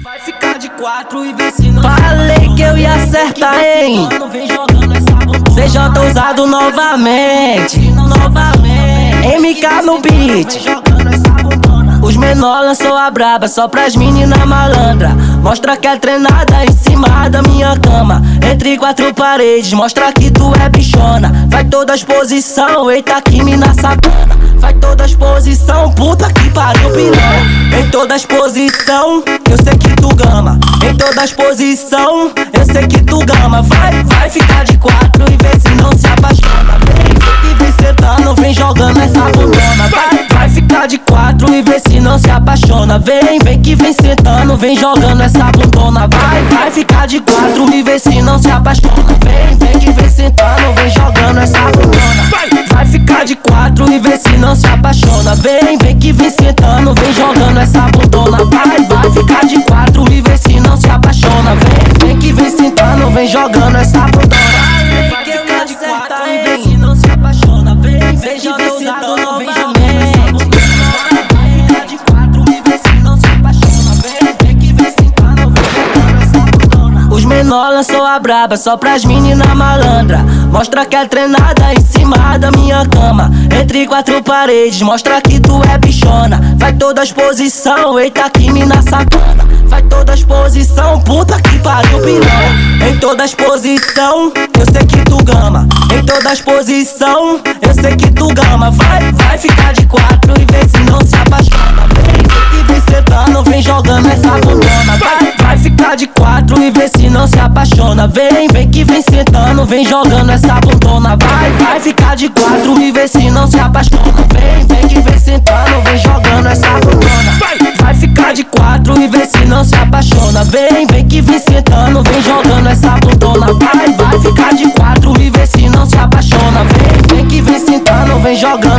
Vai ficar de quatro e vê se não Falei que eu ia acertar, hein? Bundona. CJ usado novamente. Novamente. MK no beat. Os menor lançou a braba só pras menina malandra. Mostra que é treinada em cima da minha cama. Entre quatro paredes, mostra que tu é bichona. Vai todas posição, eita que mina sacana. Vai todas posição, puta que pariu piranha. Em todas posição, eu sei que tu gama. Em todas posição, eu sei que tu gama. Vai, vai ficar de quatro e vê se não se apaixona. Vem, vem sentando, vem jogando essa bundona. Vai, vai ficar de quatro e vê se não se apaixona. Vem, vem que vem sentando, vem jogando essa bundona. Não se apaixona. Vem, vem que vem sentando, vem jogando essa bundona. Vai, vai ficar de quatro e vê se não se apaixona. Vem, vem que vem sentando, vem jogando essa bundona. Vai. Vai ficar de quatro e vê se não se apaixona. Vem, vem que vem sentando, vem jogando menor lançou a braba só pras menina malandra. Mostra que é treinada em cima da minha cama. Entre quatro paredes, mostra que tu é bichona. Vai todas posição, eita que mina sacana. Vai todas posição, puta que pariu piranha. Em todas posição, eu sei que tu gama. Em todas posição, eu sei que tu gama. Vai, vai ficar de quatro ficar de quatro e vê se não se apaixona. Vem, vem que vem sentando, vem jogando essa bundona. Vai, vai ficar de quatro e vê se não se apaixona. Vem, vem que vem sentando, vem jogando essa bundona. Vai, vai ficar de quatro e vê se não se apaixona. Vem, vem que vem sentando, vem jogando essa bundona. Vai, vai ficar de quatro e vê se não se apaixona. Vem, vem que vem sentando, vem jogando